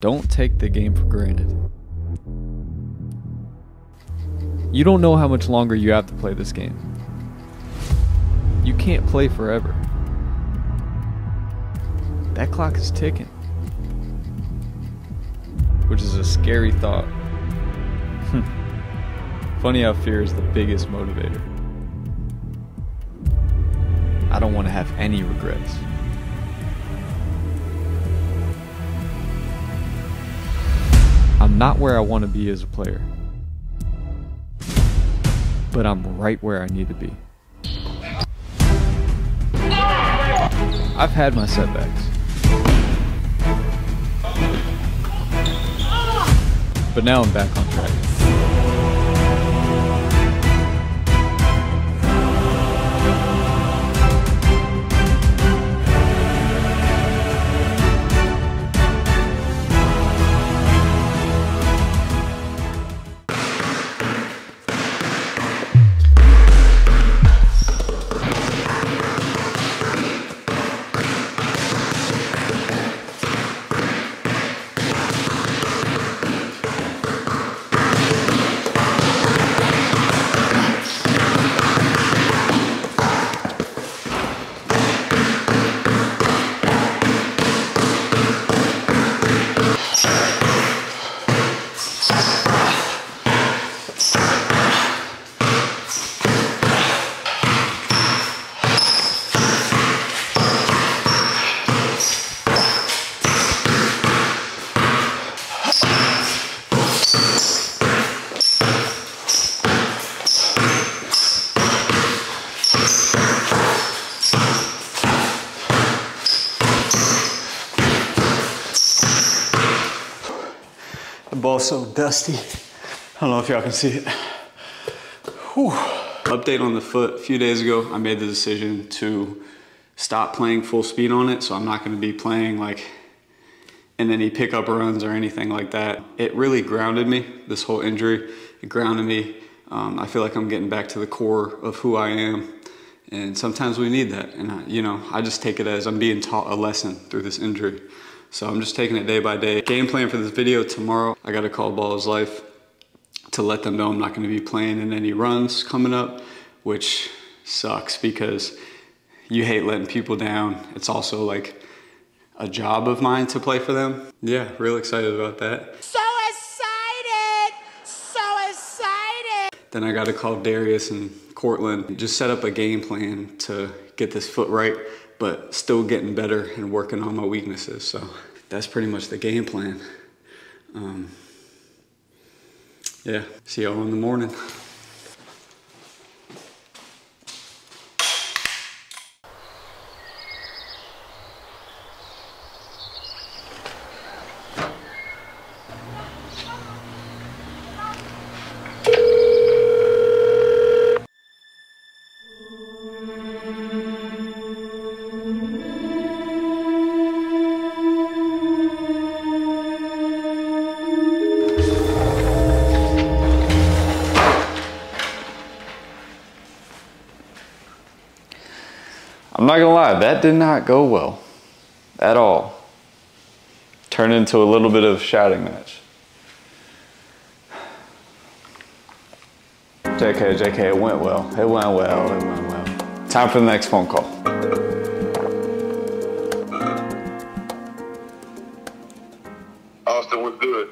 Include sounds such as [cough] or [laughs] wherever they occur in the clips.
Don't take the game for granted. You don't know how much longer you have to play this game. You can't play forever. That clock is ticking. Which is a scary thought. Hmm. Funny how fear is the biggest motivator. I don't want to have any regrets. I'm not where I want to be as a player, but I'm right where I need to be. I've had my setbacks, but now I'm back on track. So dusty. I don't know if y'all can see it. Whew. Update on the foot. A few days ago, I made the decision to stop playing full speed on it, so I'm not gonna be playing like in any pickup runs or anything like that. It really grounded me, this whole injury. It grounded me. Um, I feel like I'm getting back to the core of who I am. And sometimes we need that. And, I, you know, I just take it as I'm being taught a lesson through this injury. So I'm just taking it day by day. Game plan for this video tomorrow, I got to call Ball is Life to let them know I'm not going to be playing in any runs coming up, which sucks because you hate letting people down. It's also like a job of mine to play for them. Yeah, real excited about that. So excited! So excited! Then I got to call Darius and Cortland, just set up a game plan to get this foot right, but still getting better and working on my weaknesses. So that's pretty much the game plan. Um, yeah, see y'all in the morning. Not gonna lie, that did not go well at all. Turned into a little bit of shouting match. JK, JK, it went well. It went well, it went well. Time for the next phone call. Austin was good.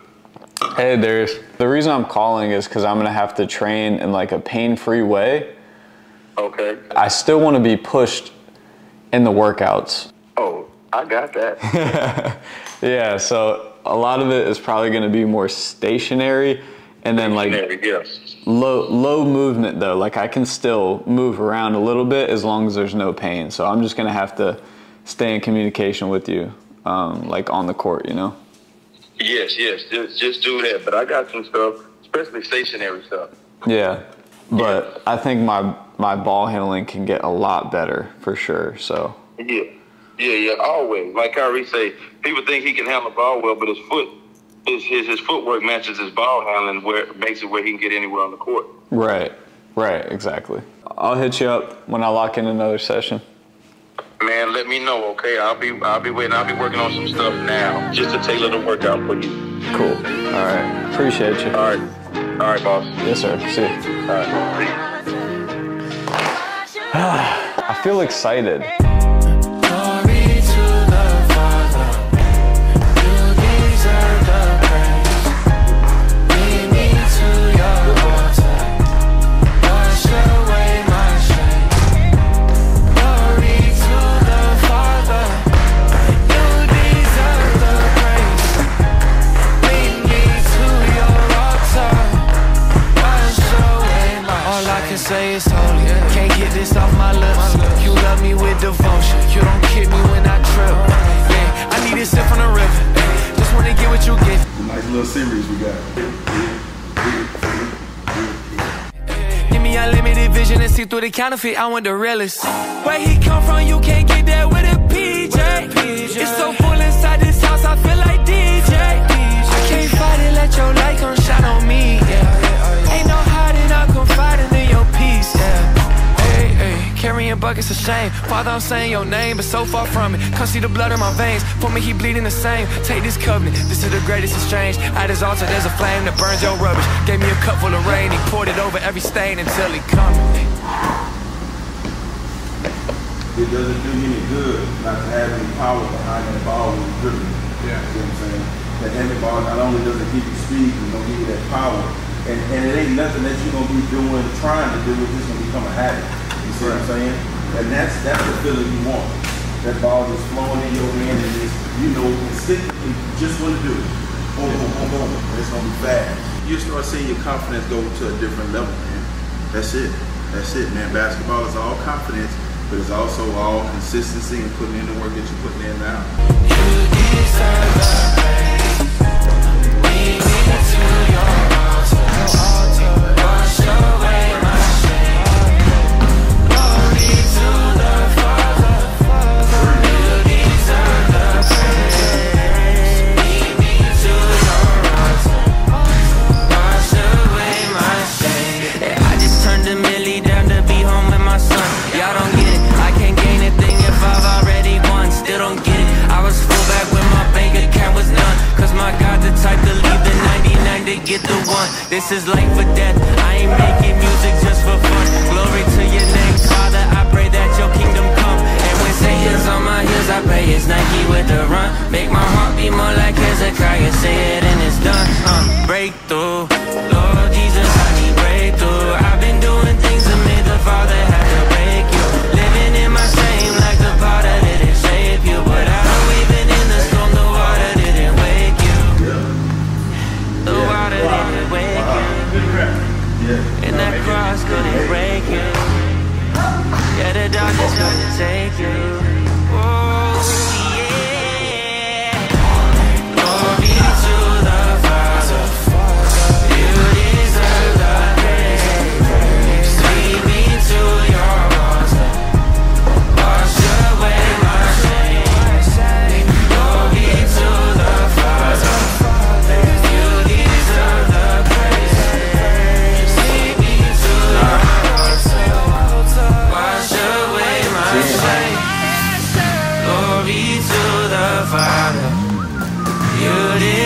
Hey Darius, the reason I'm calling is because I'm gonna have to train in like a pain-free way. Okay. I still wanna be pushed in the workouts. Oh, I got that. [laughs] Yeah, so a lot of it is probably going to be more stationary and then like yes. low low movement though. Like I can still move around a little bit as long as there's no pain. So I'm just going to have to stay in communication with you um, like on the court, you know. Yes, yes. Just, just do that. But I got some stuff, especially stationary stuff. Yeah. But I think my my ball handling can get a lot better for sure. So Yeah. Yeah, yeah, always. Like Kyrie say, people think he can handle the ball well, but his foot, his, his, his footwork matches his ball handling where makes it where he can get anywhere on the court. Right. Right, exactly. I'll hit you up when I lock in another session. man, let me know, okay? I'll be I'll be waiting. I'll be working on some stuff now, just to tailor the workout for you. Cool. All right. Appreciate you. All right, all right, boss. Yes, sir. See you. All right. [sighs] I feel excited. Me I trip. Yeah, I need a sip from the river. Just wanna get what you get. Nice little series we got. Give me unlimited vision and see through the counterfeit. I want the realest. Where he come from, you can't get that with a PJ. It's so carrying buckets of shame. Father, I'm saying your name, but so far from it. Come see the blood in my veins. For me, he bleeding the same. Take this covenant, this is the greatest exchange. At his altar, there's a flame that burns your rubbish. Gave me a cup full of rain, he poured it over every stain until he come. It doesn't do any good not to have any power behind that ball when you're dribbling. Yeah. See what I'm saying? That handball not only does it give you speed, it's gonna give you that power. And, and it ain't nothing that you're gonna be doing, trying to do, it's just gonna become a habit. You see what I'm saying? And that's that's the feeling you want. That ball just flowing in your hand and just, you know, instinctively you just wanna do it. Boom, boom, boom, boom. And it's gonna be fast. You start seeing your confidence go to a different level, man. That's it. That's it, man. Basketball is all confidence, but it's also all consistency and putting in the work that you're putting in now. Get the one. This is life or death. I ain't making music just for fun. Glory to your name, Father. I pray that your kingdom come. And when Satan's on my heels, I pray it's Nike with the run. Make my heart beat more like Hezekiah. Say it and it's done. Uh, breakthrough. And that cross couldn't break you. Yeah, the darkness couldn't take you.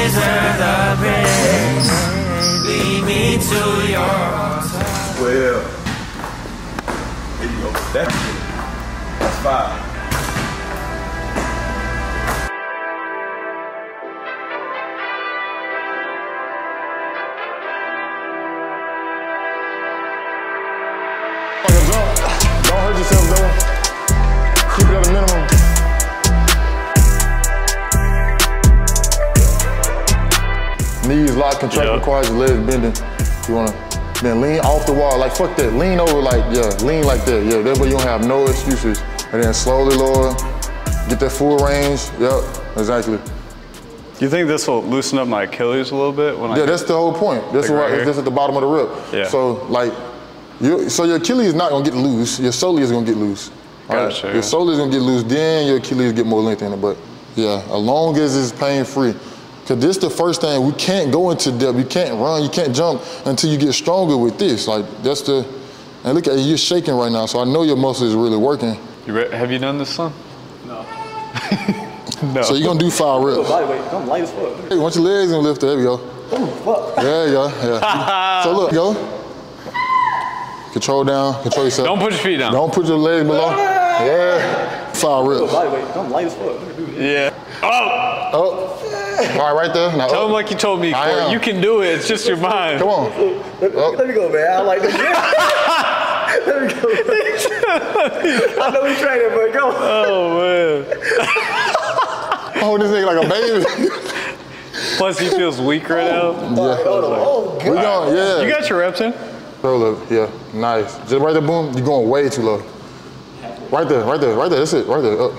Deserve the praise. Lead me to your altar. Well, there you go. That's that's five. Knees locked, contract Yeah. requires your legs bending. You wanna then lean off the wall. Like fuck that. Lean over like yeah, lean like that. Yeah, that way you don't have no excuses. And then slowly lower. Get that full range. Yep, exactly. You think this will loosen up my Achilles a little bit when I? Yeah, that's the whole point. That's Like why right here? this at the bottom of the rip. Yeah. So like, you so your Achilles is not gonna get loose. Your soleus is gonna get loose. All right? Gotcha, Your soleus is gonna get loose. Then your Achilles get more length in it. But yeah, as long as it's pain free. Cause this the first thing we can't go into depth. You can't run. You can't jump until you get stronger with this. Like that's the. And look at you, you're shaking right now. So I know your muscle is really working. You re- have you done this, son? No. [laughs] no. So you're gonna do five reps. Oh, Body weight, I'm light as fuck. Hey, want your legs and lift. There we go. There you go. Yeah. [laughs] so look, go. Control down. Control yourself. Don't put your feet down. Don't put your legs below. [laughs] Yeah. Five reps. Oh, Body weight, I'm light as fuck. Yeah. Oh, Oh. All right, right there. Now tell up. him oh. like you told me. I Corey. am. You can do it. It's just your mind. Come on. Let me go, man. I like this. [laughs] Let me go. I know we training, but go. Oh man. [laughs] Oh, this nigga like a baby. Plus, he feels weak right now. yeah. Oh, We going, yeah. You got your reps in. Roll up, yeah, nice. Just right there, boom. You're going way too low. Right there, right there, right there. That's it. Right there. Up.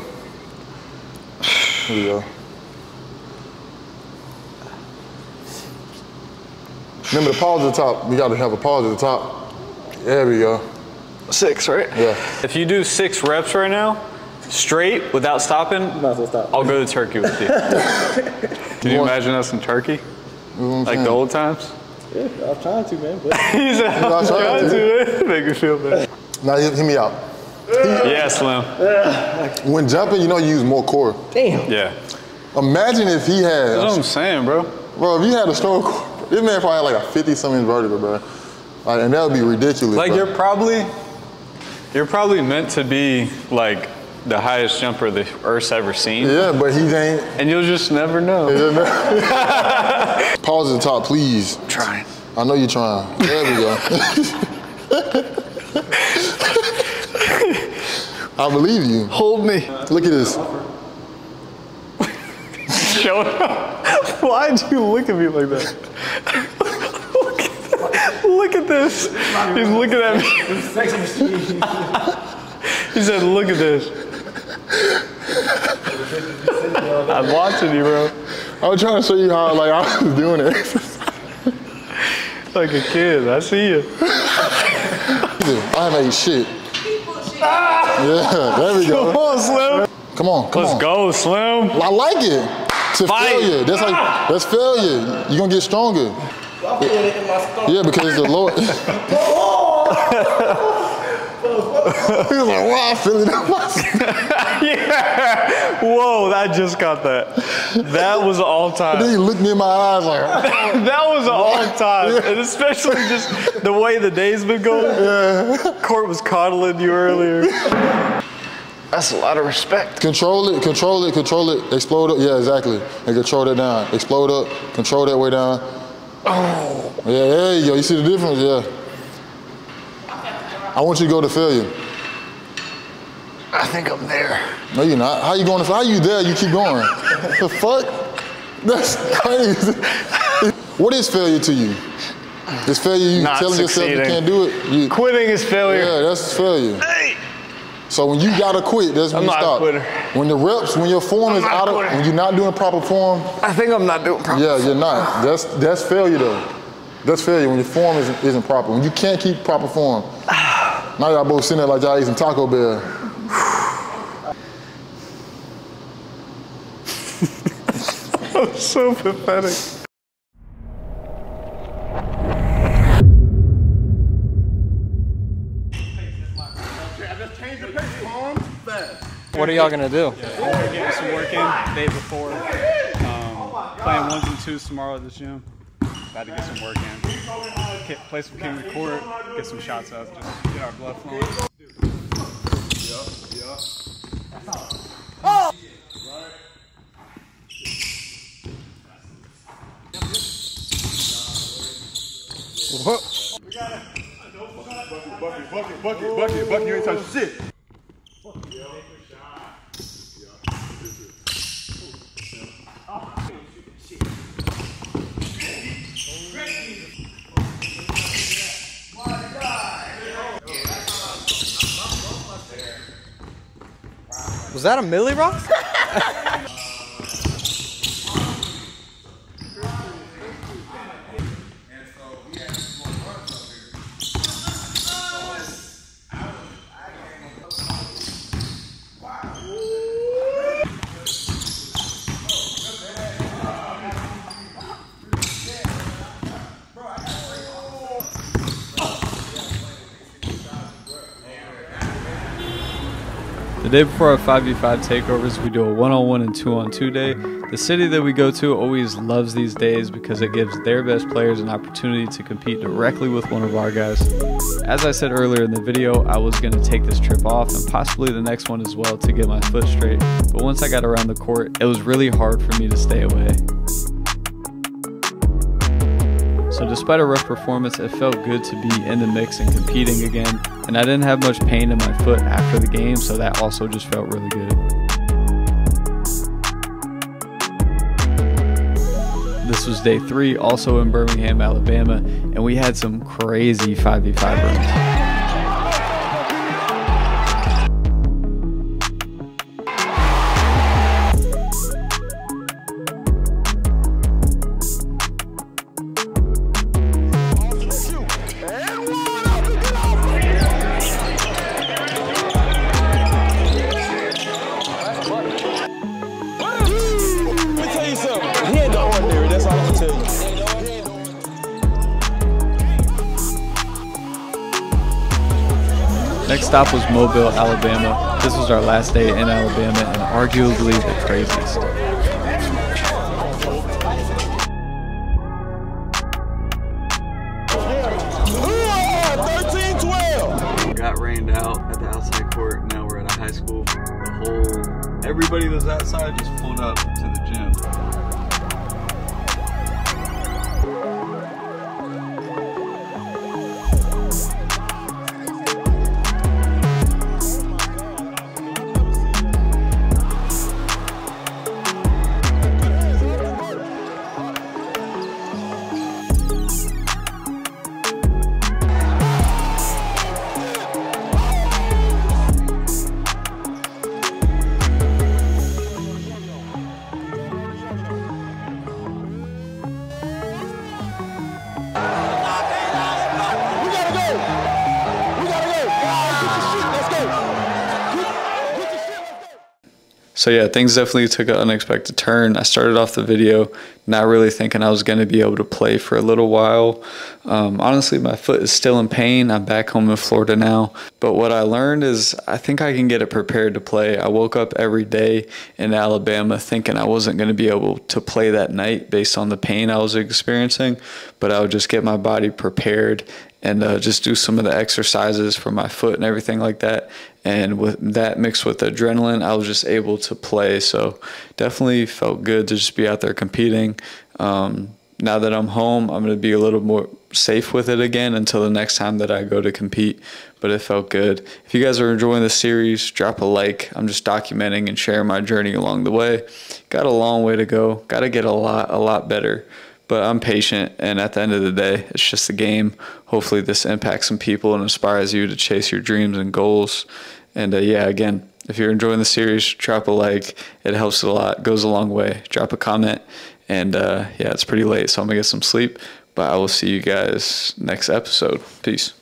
[sighs] Here we go. Remember the pause at the top. You got to have a pause at the top. There we go. Six, right? Yeah. If you do six reps right now, straight without stopping, Might as well stop. I'll go to Turkey with you. [laughs] Can you imagine us in Turkey? Like the old times? Yeah, I'm trying to, man. But [laughs] He said, I'm I'm trying trying to. Make me feel bad. Now hit, hit me out. Yeah, Slim. When jumping, you know you use more core. damn. Yeah. Imagine if he had. That's what had, I'm saying, bro. bro, if you had a strong core, this man probably had like a 50 something vertical, bro. Like, and that would be ridiculous. Like bro. you're probably, you're probably meant to be like the highest jumper the Earth's ever seen, Yeah, but he ain't. and you'll just never know. [laughs] Pause at the top, please. Trying. I know you're trying. There we go. [laughs] I believe you. Hold me. Look at this. [laughs] Show it up. [laughs] Why'd you look at me like that? look, at look at this. He's looking at me. [laughs] he said, "Look at this." [laughs] I'm watching you, bro. I was trying to show you how like I was doing it. Like a kid. I see you. I haven't ate shit. Yeah, there we go. Come on, Slim. Come on, come Let's on. go, Slim. I like it. To Fight. failure. That's like that's failure. You're gonna get stronger. I'm feeling it in my stomach. Yeah, because it's the lower. [laughs] he was like, wow, I feel it in my [laughs] yeah. Whoa, I just got that. That was all Then time. he looked me in my eyes like, oh. [laughs] That was all time. And especially just the way the day's been going. Court was coddling you earlier. That's a lot of respect. Control it, control it, control it, explode up. Yeah, exactly. And control that down. Explode up, control that way down. Oh. Yeah, there you go. You see the difference? Yeah. I want you to go to failure. I think I'm there. No, you're not. How you going to How you there? You keep going. the fuck? That's crazy. what is failure to you? Is failure you Not telling yourself you can't do it? You, Quitting is failure. yeah, that's failure. So when you gotta quit, that's when I'm you stop. When the reps, when your form is not a out of, quitter. when you're not doing proper form, I think I'm not doing proper. yeah, you're not. That's that's failure though. That's failure when your form isn't, isn't proper. When you can't keep proper form. [sighs] now y'all both sitting there like y'all eating Taco Bell. [laughs] I'm so pathetic. What are y'all gonna do? Getting some work in day before. Um, playing ones and twos tomorrow at the gym. About to get some work in. Ki- Play some king of the court, get some shots up, just get our blood flowing. Oh! What? Bucket, bucket, bucket, bucket, bucket, you ain't touch shit. Was that a Millie Rock? [laughs] day before our 5v5 takeovers, we do a one on one and two on two day. The city that we go to always loves these days because it gives their best players an opportunity to compete directly with one of our guys. As I said earlier in the video, I was going to take this trip off and possibly the next one as well to get my foot straight, but once I got around the court, it was really hard for me to stay away. So despite a rough performance, it felt good to be in the mix and competing again, and I didn't have much pain in my foot after the game, so that also just felt really good. This was day three, also in Birmingham, Alabama, and we had some crazy 5v5 runs. Next stop was Mobile, Alabama. This was our last day in Alabama and arguably the craziest. Got rained out at the outside court. Now we're at a high school. The whole everybody that's outside just pulled up So yeah, things definitely took an unexpected turn. I started off the video not really thinking I was going to be able to play for a little while. Um, honestly, my foot is still in pain. I'm back home in Florida now. But what I learned is I think I can get it prepared to play. I woke up every day in Alabama thinking I wasn't going to be able to play that night based on the pain I was experiencing, but I would just get my body prepared and uh, just do some of the exercises for my foot and everything like that. And with that mixed with adrenaline, I was just able to play. So definitely felt good to just be out there competing. Um, now that I'm home, I'm going to be a little more safe with it again until the next time that I go to compete. But it felt good. If you guys are enjoying the series, drop a like. I'm just documenting and sharing my journey along the way. Got a long way to go. Got to get a lot, a lot better but I'm patient. And at the end of the day, it's just a game. Hopefully, this impacts some people and inspires you to chase your dreams and goals. And uh, yeah, again, if you're enjoying the series, drop a like. It helps a lot, goes a long way. Drop a comment. And uh, yeah, it's pretty late, so I'm going to get some sleep. But I will see you guys next episode. Peace.